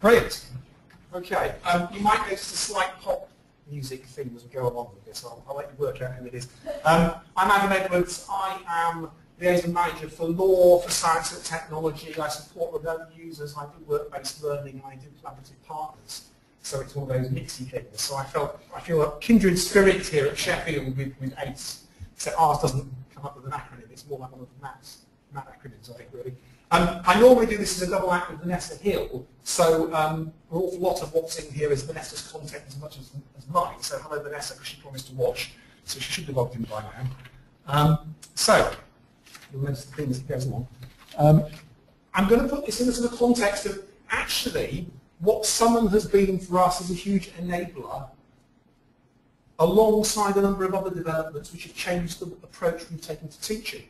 Brilliant. Okay, um, you might notice a slight pop music theme as we go along with this. I'll, I'll let you work out who it is. Um, I'm Adam Edwards. I am liaison manager for law, for science and technology. I support remote users. I do work-based learning. I do collaborative partners. So it's of those mixy things. So I felt I feel a kindred spirit here at Sheffield with, with ACE. Except ours doesn't come up with an acronym. It's more like one of the MATs, MAT acronyms, I think, really. Um, I normally do this as a double act with Vanessa Hill, so um, an awful lot of what's in here is Vanessa's content as much as, as mine. So hello Vanessa, because she promised to watch, so she should be logged in by now. Um, so, you'll notice the thing as it goes along. Um, I'm going to put this into the context of actually what Summon has been for us as a huge enabler alongside a number of other developments which have changed the approach we've taken to teaching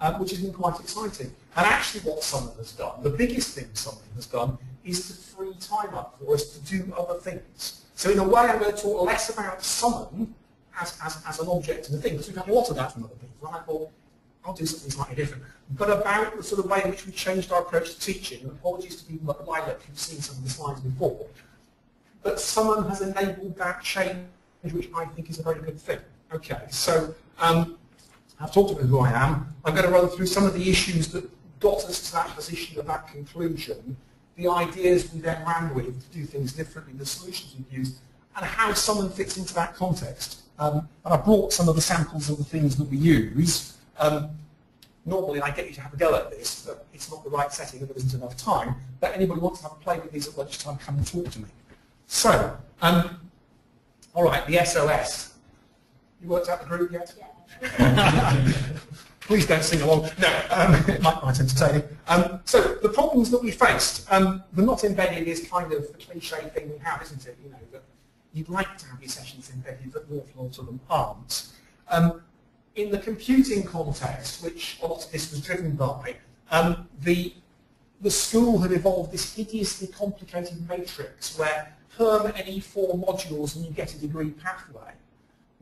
um, which has been quite exciting. And actually what Summon has done, the biggest thing Summon has done, is to free time up for us to do other things. So in a way I'm going to talk less about Summon as, as, as an object and a thing, because we've had a lot of that from other people. And I thought, I'll do something slightly different. But about the sort of way in which we changed our approach to teaching, and apologies to people like Lilac who've seen some of the slides before, but Summon has enabled that change, which I think is a very good thing. Okay, so um, I've talked about who I am. I'm going to run through some of the issues that got us to that position of that conclusion, the ideas we then ran with to do things differently, the solutions we've used, and how Summon fits into that context. Um, and I brought some of the samples of the things that we use. Um, normally I get you to have a go at this, but it's not the right setting and there isn't enough time. But anybody wants to have a play with these at lunchtime, come and talk to me. So, um, all right, the SOS. You worked out the group yet? Yeah. Please don't sing along. No, um, it might, might entertain you. Um, so the problems that we faced, um, the not embedded is kind of the cliche thing we have, isn't it? You know, that you'd like to have your sessions embedded, but an awful lot of them aren't. Um, in the computing context, which a lot of this was driven by, um, the, the school had evolved this hideously complicated matrix where perm any four modules and you get a degree pathway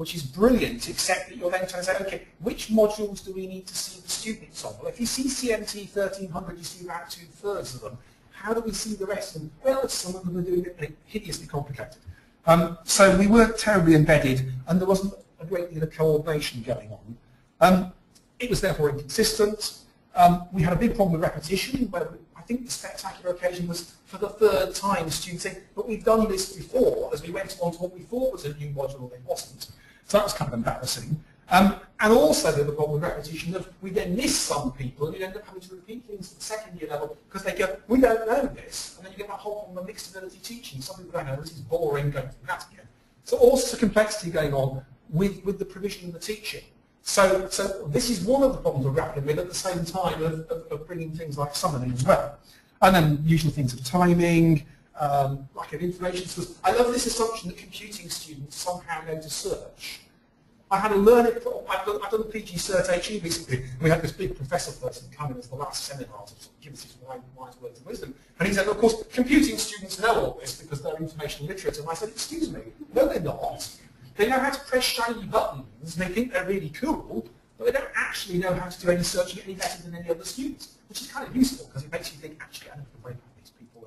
which is brilliant, except that you're then trying to say, okay, which modules do we need to see the students on? Well, if you see CMT 1300, you see about two-thirds of them. How do we see the rest them? Well, some of them are doing it hideously complicated. Um, so we weren't terribly embedded, and there wasn't a great deal of coordination going on. Um, it was therefore inconsistent. Um, we had a big problem with repetition, where I think the spectacular occasion was for the third time students saying, but we've done this before, as we went on to what we thought was a new module, it wasn't. So that was kind of embarrassing. Um, and also the problem with repetition of we then miss some people and you end up having to repeat things at the second year level because they go, we don't know this. And then you get that whole problem of mixed ability teaching. Some people don't know this is boring, going through that again. So all sorts of complexity going on with, with the provision of the teaching. So, so this is one of the problems we're grappling with at the same time of, of, of bringing things like summoning as well. And then usually things of timing, um, lack of information source. I love this assumption that computing students somehow know to search. I had a learning, I've done, I've done the PG Cert HE recently, and we had this big professor person come in as the last seminar to give us his wise, wise words of wisdom. And he said, of course, computing students know all this because they're information literate. And I said, excuse me, no they're not. They know how to press shiny buttons, and they think they're really cool, but they don't actually know how to do any searching any better than any other students, which is kind of useful because it makes you think, actually, I know the way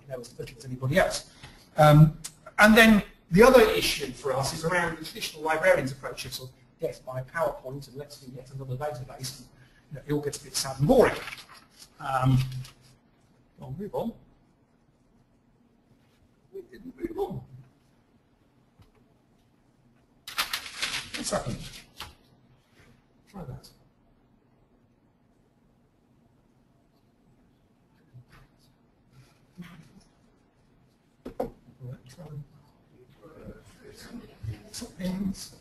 as little as anybody else. Um, and then the other issue for us is around the traditional librarian's approach of sort of yes, by PowerPoint and let's do yet another database. And, you know, it all gets a bit sad and boring. Um, I'll move on. We didn't move on. What's happened? Try that. Right, try. Something's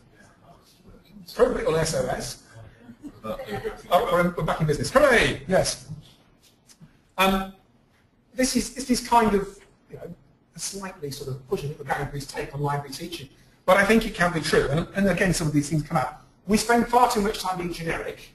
Perfect on SOS. Oh, we're, we're, back in business. Hooray! Yes. Um, this is this is kind of you know slightly sort of pushing it with the boundaries take on library teaching, but I think it can be true. And, and again, Summon these things come out. We spend far too much time being generic.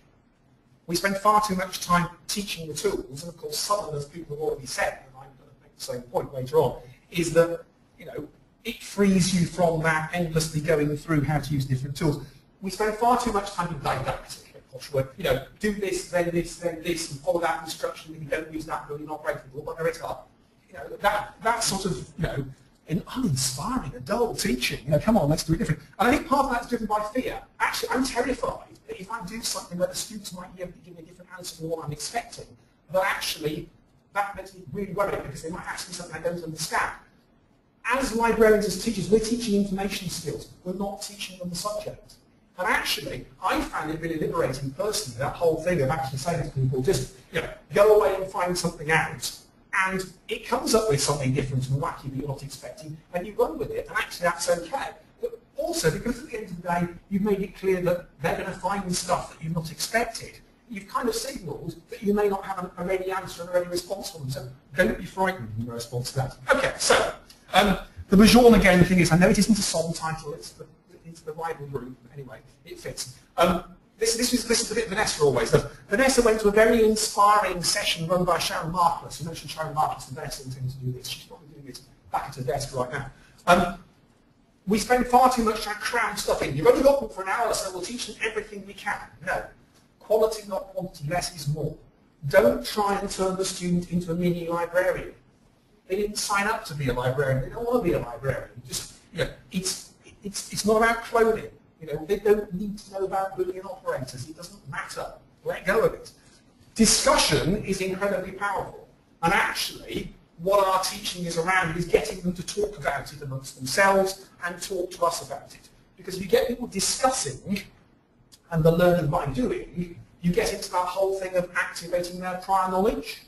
We spend far too much time teaching the tools, and of course, some of as people have already said, and I'm going to make the same point later on, is that you know it frees you from that endlessly going through how to use different tools we spend far too much time in didactic where, you know, do this, then this, then this, and follow that instruction, and you don't use that, you're not breakable, whatever it's are. you know, that, that sort of, you know, an uninspiring, a dull teaching. You know, come on, let's do it different. And I think part of that's driven by fear. Actually, I'm terrified that if I do something where the students might be able to give me a different answer than what I'm expecting, that actually that makes me really worried because they might ask me something I don't understand. As librarians, as teachers, we're teaching information skills. We're not teaching them the subject. And actually, I found it really liberating personally, that whole thing of actually saying to people, just you know, go away and find something out. And it comes up with something different and wacky that you're not expecting, and you run with it. And actually, that's okay. But also, because at the end of the day, you've made it clear that they're going to find stuff that you've not expected, you've kind of signalled that you may not have a, ready answer and a ready response for them. So don't be frightened in your response to that. Okay, so um, the Björn Again thing is, I know it isn't a song title, it's the, it's the rival room. anyway, it fits. Um, this, this, is, this is the bit Vanessa always does. Vanessa went to a very inspiring session run by Sharon Markless. You mentioned Sharon Markless and Vanessa intending to do this. She's probably doing it back at her desk right now. Um, we spend far too much time cramming stuff in. You've only got them for an hour, so we'll teach them everything we can. No. Quality, not quantity. Less is more. Don't try and turn the student into a mini librarian. They didn't sign up to be a librarian. They don't want to be a librarian. Just, you know, it's, it's, it's not about clothing. You know, they don't need to know about Boolean operators. It doesn't matter. Let go of it. Discussion is incredibly powerful. And actually, what our teaching is around is getting them to talk about it amongst themselves and talk to us about it. Because if you get people discussing, and the learner by doing, you get into that whole thing of activating their prior knowledge,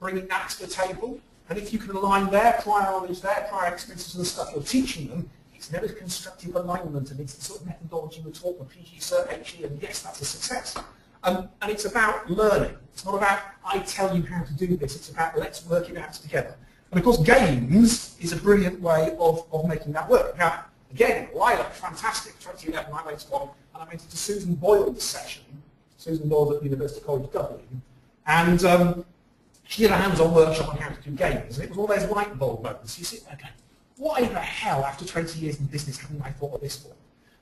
bringing that to the table, and if you can align their prior knowledge, their prior experiences and the stuff you're teaching them, it's never constructive alignment and it's the sort of methodology we talk with PG Cert HE and yes, that's a success. Um, and it's about learning. It's not about I tell you how to do this, it's about let's work it out together. And of course games is a brilliant way of, of making that work. Now, again, Lilac, fantastic, 2011 I went one and I went into Susan Boyle's session. Susan Boyle at the University College Dublin. And um, she did a hands-on workshop on how to do games. And it was all those light bulb moments. You see, okay, why the hell, after 20 years in business, haven't I thought of this for?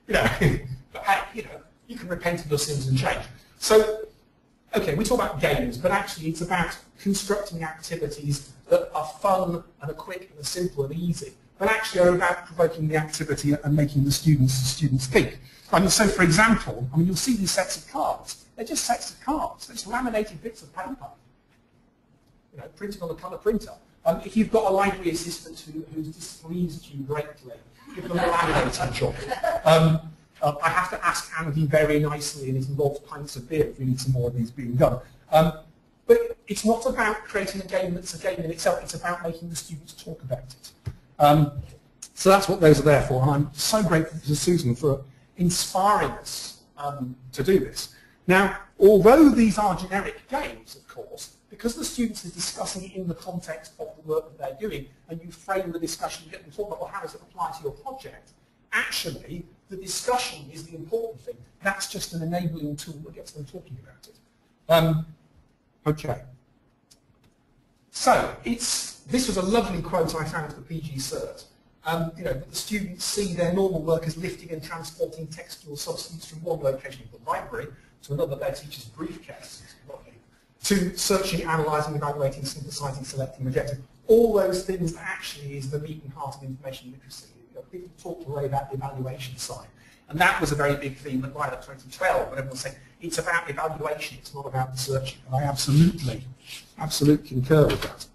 You know, but, uh, you know, you can repent of your sins and change. So, okay, we talk about games, but actually it's about constructing activities that are fun and are quick and are simple and easy, but actually are about provoking the activity and making the students the students think. I mean, so for example, I mean, you'll see these sets of cards. They're just sets of cards. They're just laminated bits of paper, you know, printed on a colour printer. Um, if you've got a library assistant who, who's displeased you greatly, give them a laminating job. Um, uh, I have to ask Andy very nicely, and it involves pints of beer if we need some more of these being done. Um, but it's not about creating a game that's a game in itself, it's about making the students talk about it. Um, so that's what those are there for, and I'm so grateful to Susan for inspiring us um, to do this. Now, although these are generic games, of course, because the students are discussing it in the context of the work that they're doing, and you frame the discussion, you get them talking about, well, how does it apply to your project? Actually, the discussion is the important thing. That's just an enabling tool that gets them talking about it. Um, okay. So, it's, this was a lovely quote I found for PG Cert. Um, you know, the students see their normal work as lifting and transporting textual substance from one location of the library to another their teacher's briefcase to searching, analysing, evaluating, synthesising, selecting, rejecting, all those things actually is the meat and heart of information literacy. People talk away about the evaluation side. And that was a very big theme at Lilac 2012, when everyone was saying, it's about evaluation, it's not about searching. And I absolutely, absolutely concur with that.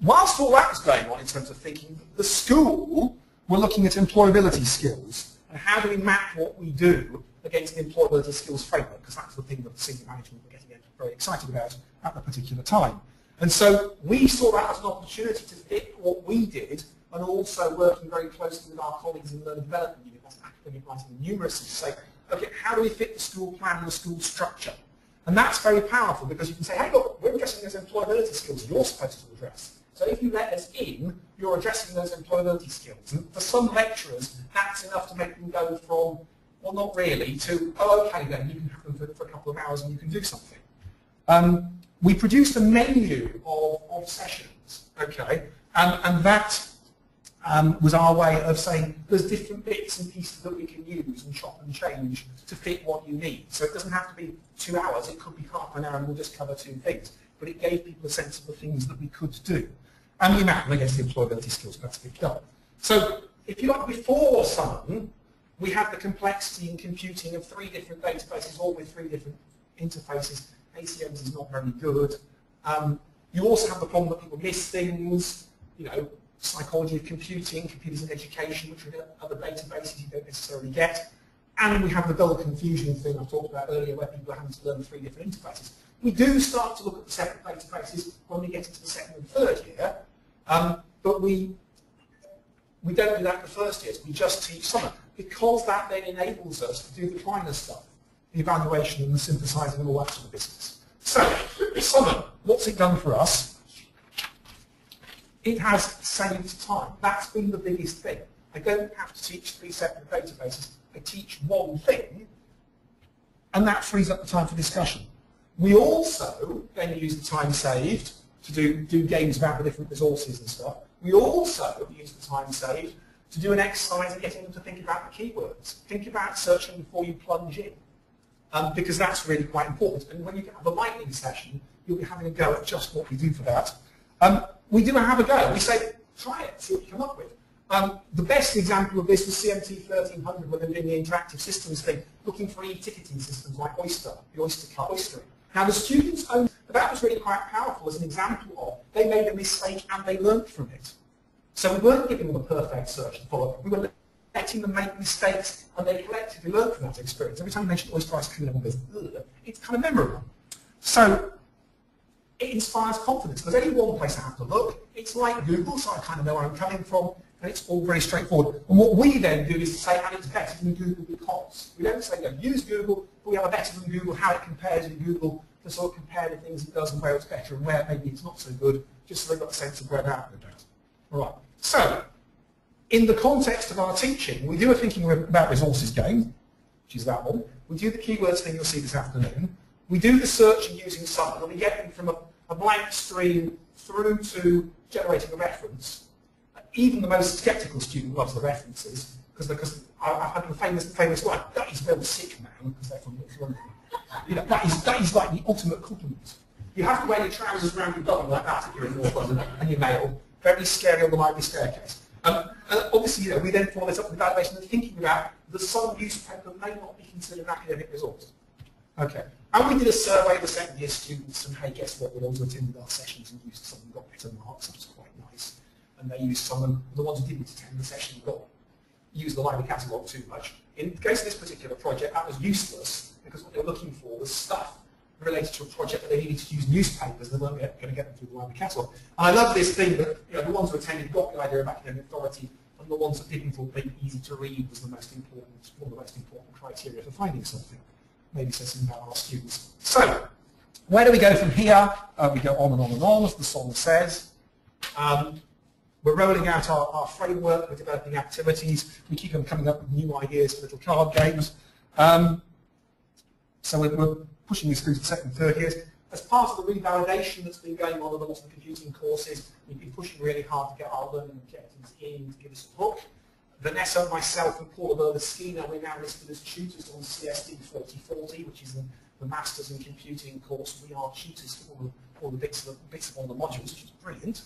Whilst all that was going on in terms of thinking, the school were looking at employability skills and how do we map what we do against the employability skills framework, because that's the thing that the senior management were getting very excited about at the particular time. And so we saw that as an opportunity to fit what we did and also working very closely with our colleagues in the learning development unit, that's academic writing and numeracy, to say, okay, how do we fit the school plan and the school structure? And that's very powerful because you can say, hey, look, we're addressing those employability skills you're supposed to address. So if you let us in, you're addressing those employability skills. And for some lecturers, that's enough to make them go from, well, not really, to, oh, okay, then you can have them for, for a couple of hours and you can do something. Um, we produced a menu of, of sessions, okay, and, and that um, was our way of saying there's different bits and pieces that we can use and chop and change to fit what you need. So it doesn't have to be two hours, it could be half an hour and we'll just cover two things. but it gave people a sense of the things that we could do. And we mapped them against the employability skills that's picked up. So if you like, before Summon, we had the complexity in computing of three different databases, all with three different interfaces. ACMs is not very good. Um, you also have the problem that people miss things, you know, psychology of computing, computers in education, which are other databases you don't necessarily get. And we have the dull confusion thing I talked about earlier where people are having to learn three different interfaces. We do start to look at the separate databases when we get into the second and third year, um, but we we don't do that the first years. We just teach Summon because that then enables us to do the finer stuff, evaluation and the synthesizing and all that sort of business. So, what's it done for us? It has saved time. That's been the biggest thing. I don't have to teach three separate databases. I teach one thing, and that frees up the time for discussion. We also then use the time saved to do, do games about the different resources and stuff. We also use the time saved to do an exercise of getting them to think about the keywords. Think about searching before you plunge in, um, because that's really quite important. And when you have a lightning session, you'll be having a go at just what we do for that. Um, we do have a go. We say, try it, see what you come up with. Um, the best example of this was CMT 1300 when they were doing the interactive systems thing, looking for e-ticketing systems like Oyster, the Oyster card, Oyster. Now the students own, that was really quite powerful as an example of, they made a mistake and they learned from it. So we weren't giving them a perfect search and follow. We were letting them make mistakes and they collectively learn from that experience. Every time you mention oyster ice cream, everyone goes, it's kind of memorable. So it inspires confidence. There's only one place I have to look. It's like Google, so I kind of know where I'm coming from and it's all very straightforward. And what we then do is to say, and it's better than Google because. We don't say, use Google, but we have a better than Google, how it compares with Google, to sort of compare the things it does and where it's better and where maybe it's not so good, just so they've got a sense of where they're at. All right. So, in the context of our teaching, we do a thinking about resources game, which is that one. We do the keywords thing you'll see this afternoon. We do the searching using Summon, and we get them from a, a blank stream through to generating a reference even the most skeptical student loves the references because because I, I had the famous famous line, that is very sick man, because they're from London. You know, that is that is like the ultimate compliment. You have to wear your trousers around your bum like that if you're in North London and you're male. Very scary on the Library staircase. Um, and obviously, you know, we then follow this up with evaluation and thinking about the some use paper may not be considered an academic resource. Okay. And we did a survey of the second year students and hey, guess what? The ones who attended our sessions and used Summon got better marks. That was quite nice and they used some, of the ones who didn't attend the session got used the library catalogue too much. In the case of this particular project, that was useless because what they were looking for was stuff related to a project that they needed to use newspapers and they weren't going to get them through the library catalogue. And I love this thing that you know, the ones who attended got the idea of academic authority the ones that didn't thought being easy to read was the most important, one of the most important criteria for finding something. Maybe says something about our students. So, where do we go from here? Uh, we go on and on and on, as the song says. Um, we're rolling out our, our framework, we're developing activities, we keep on coming up with new ideas for little card games. Um, so we're, we're, pushing this through to the second and third years. As part of the revalidation that's been going on in the lots of computing courses, we've been pushing really hard to get our learning objectives in to give us a hook. Vanessa, myself, and Paula Berluscina, we're now listed as tutors on CSD 4040, which is the, the Masters in Computing course. We are tutors for all the, all the bits, of, bits of all the modules, which is brilliant.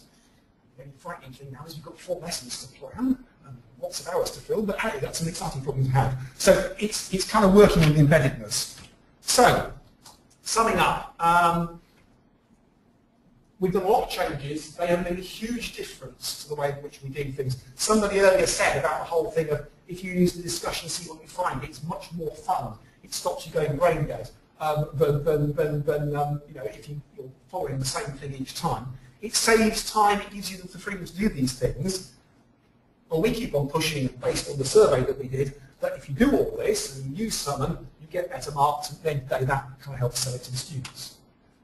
The only frightening thing now is you've got four lessons to plan and lots of hours to fill, but hey, that's an exciting problem to have. So it's, it's kind of working with embeddedness. So, summing up, um, we've done a lot of changes. They have made a huge difference to the way in which we do things. Somebody earlier said about the whole thing of if you use the discussion, see what you find, it's much more fun. It stops you going brain dead um, than, than, than, than um, you know, if you, you're following the same thing each time. It saves time, it gives you the freedom to do these things. And we keep on pushing, based on the survey that we did, that if you do all this and you use Summon, you get better marks, and then that kind of helps sell it to the students.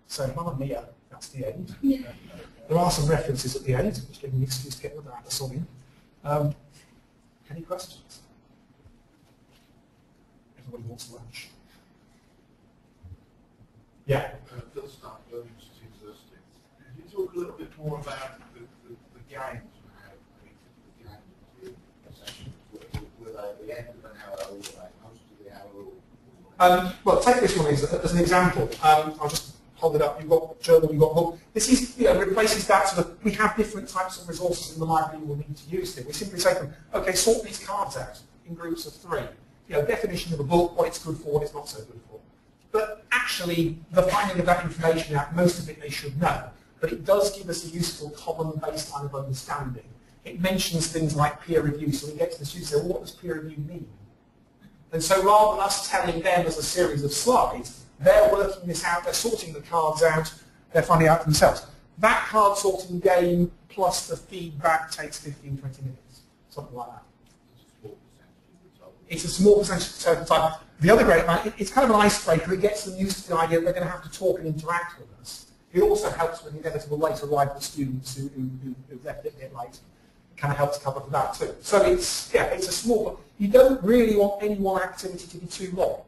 So, Mamma Mia, that's the end. Yeah. There are some references at the end, which give me an excuse to get another out of song um, Any questions? Everybody wants lunch. Yeah. Uh, talk a little bit more about the, the, the games were they the end of an hour or most of the hour um, well, take this one as, as an example. Um, I'll just hold it up, you've got journal, you've got book. This is, you know, replaces that sort of, we have different types of resources in the library we'll need to use here. We simply say them, okay, sort these cards out in groups of three. You know, definition of a book, what it's good for, what it's not so good for. But actually, the finding of that information out, most of it they should know. But it does give us a useful common baseline of understanding. It mentions things like peer review, so we get to the students say, well, what does peer review mean? And so rather than us telling them as a series of slides, they're working this out, they're sorting the cards out, they're finding out themselves. That card sorting game plus the feedback takes 15, 20 minutes, something like that. It's a small percentage of the total time. The other great thing, it's kind of an icebreaker. It gets them used to the idea that they're going to have to talk and interact with us. It also helps with the inevitable late arrival students who, who, who, who left a bit late. Kind of helps cover for that too. So it's, yeah, it's a small, you don't really want any one activity to be too long.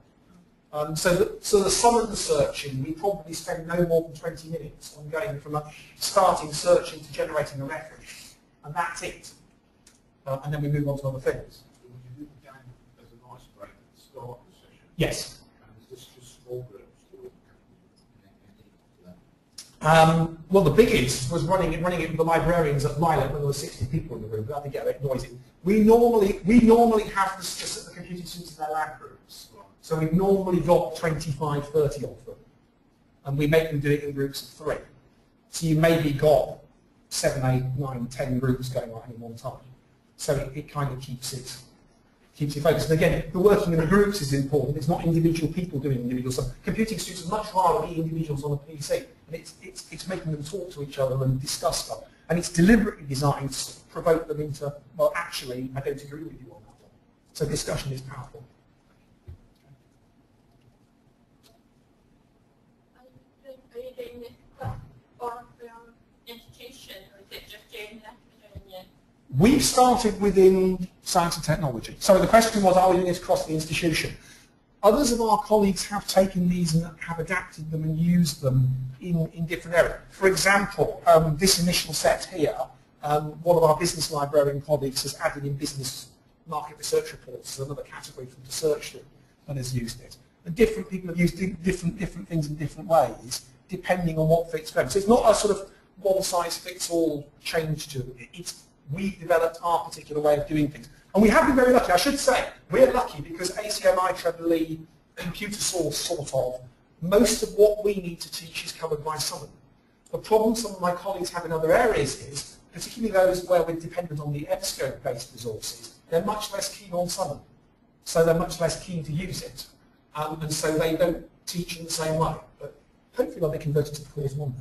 Um, so, the, so the sum of the searching, we probably spend no more than 20 minutes on going from a starting searching to generating a reference. And that's it. Uh, and then we move on to other things. So when you do the game as an icebreaker at the start of the session, Yes. and is this just small groups or Um, well, the biggest was running it, running it with the librarians at Lilac when there were 60 people in the room, that did get a bit noisy. We normally, we normally have the, the, the computing students in their lab groups. So we've normally got 25, 30 of them. And we make them do it in groups of three. So you maybe got seven, eight, nine, ten groups going on at any one time. So it, it kind of keeps it keeps you focused. And again, the working in the groups is important. It's not individual people doing individual stuff. Computing students much rather be individuals on a PC. And it's, it's, it's making them talk to each other and discuss stuff. And it's deliberately designed to provoke them into, well, actually, I don't agree with you on that one. So discussion is powerful. Are you are you doing this for for your institution um, or is it just during the? We've started within science and technology. So the question was, are we doing this across the institution? Others of our colleagues have taken these and have adapted them and used them in, in different areas. For example, um, this initial set here, um, one of our business librarian colleagues has added in business market research reports as another category them to search and has used it. And different people have used different, different things in different ways, depending on what fits them. So it's not a sort of one-size-fits-all change to it. It's we've developed our particular way of doing things. And we have been very lucky. I should say, we're lucky because ACM IEEE computer source sort of, most of what we need to teach is covered by Summon. The problem some of my colleagues have in other areas is, particularly those where we're dependent on the EBSCO-based resources, they're much less keen on Summon. So they're much less keen to use it. Um, and so they don't teach in the same way. But hopefully they'll be converted to the course one day.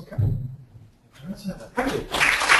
Okay. Thank you.